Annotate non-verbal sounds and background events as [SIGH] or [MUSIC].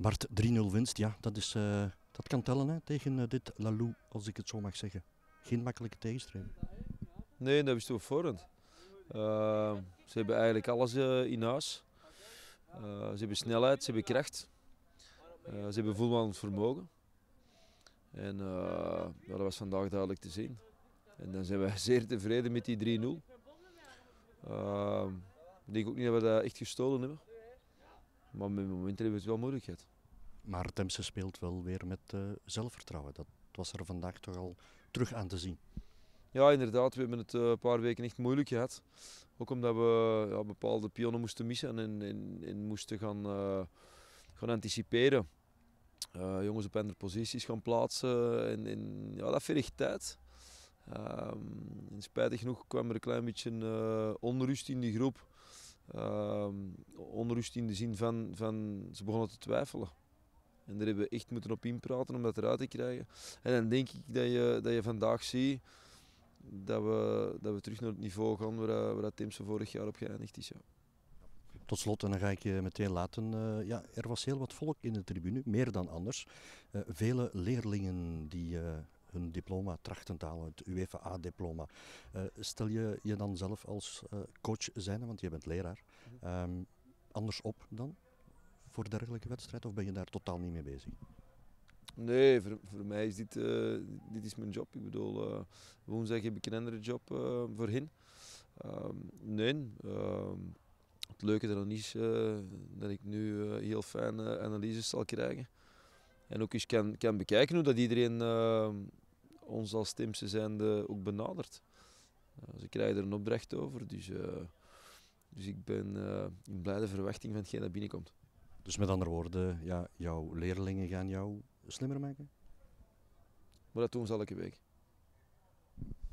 Bart, 3-0 winst, ja, dat, is, uh, dat kan tellen hè, tegen uh, dit Lalou, als ik het zo mag zeggen. Geen makkelijke tegenstrijd. Nee, dat is toch voorhand. Uh, ze hebben eigenlijk alles in huis. ze hebben snelheid, ze hebben kracht. ze hebben voetballend vermogen. En dat was vandaag duidelijk te zien. En dan zijn wij [LAUGHS] zeer tevreden met die 3-0. ik denk ook niet dat we dat echt gestolen hebben. Maar met momenten hebben we het wel moeilijk gehad. Maar Temse speelt wel weer met uh, zelfvertrouwen. Dat was er vandaag toch al terug aan te zien. Ja, inderdaad. We hebben het uh, een paar weken echt moeilijk gehad. Ook omdat we ja, bepaalde pionnen moesten missen en, en, en moesten gaan, uh, gaan anticiperen. jongens op andere posities gaan plaatsen. En, en ja, dat vergt tijd. Um, spijtig genoeg kwam er een klein beetje onrust in die groep. Uh, onrust in de zin van, van ze begonnen te twijfelen. En daar hebben we echt moeten op inpraten om dat eruit te krijgen. En dan denk ik dat je, dat je vandaag ziet dat we, dat we terug naar het niveau gaan waar, waar Tim vorig jaar op geëindigd is. Ja. Tot slot, en dan ga ik je meteen laten. Uh, ja, er was heel wat volk in de tribune, meer dan anders. Uh, vele leerlingen die hun diploma trachten te halen, het UEFA-diploma. Uh, stel je je dan zelf als uh, coach zijn, want je bent leraar, um, anders op dan voor dergelijke wedstrijd of ben je daar totaal niet mee bezig? Nee, voor, voor mij is dit, uh, dit is mijn job. Ik bedoel, woensdag heb ik een andere job voor hen. Ehm, nee, ehm, het leuke eraan is dat ik nu heel fijne analyses zal krijgen. En ook eens kan, kan bekijken hoe dat iedereen ons als Timse zijnde ook benadert. ze krijgen er een opdracht over, dus, dus ik ben in blijde verwachting van hetgeen dat binnenkomt. Dus met andere woorden, ja, jouw leerlingen gaan jou slimmer maken? Maar dat doen ze elke week.